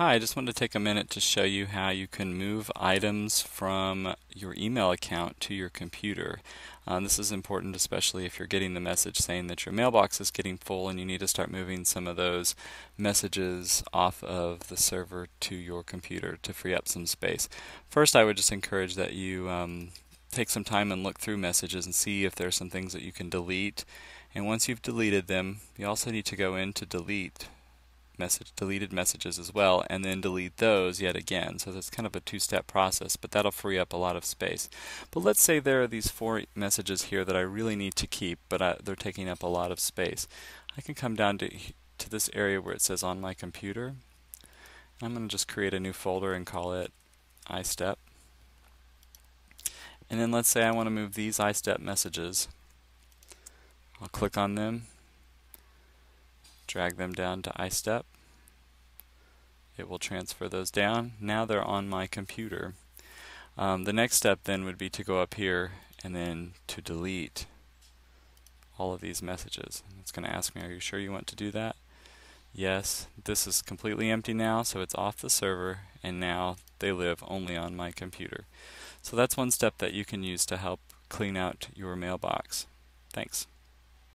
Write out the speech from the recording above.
Hi, I just wanted to take a minute to show you how you can move items from your email account to your computer. Um, this is important especially if you're getting the message saying that your mailbox is getting full and you need to start moving some of those messages off of the server to your computer to free up some space. First I would just encourage that you um, take some time and look through messages and see if there are some things that you can delete and once you've deleted them you also need to go in to delete message deleted messages as well and then delete those yet again. So that's kind of a two-step process but that'll free up a lot of space. But let's say there are these four messages here that I really need to keep but I, they're taking up a lot of space. I can come down to to this area where it says on my computer. I'm going to just create a new folder and call it iStep and then let's say I want to move these iStep messages. I'll click on them drag them down to iStep. It will transfer those down. Now they're on my computer. Um, the next step then would be to go up here and then to delete all of these messages. It's going to ask me, are you sure you want to do that? Yes, this is completely empty now, so it's off the server, and now they live only on my computer. So that's one step that you can use to help clean out your mailbox. Thanks.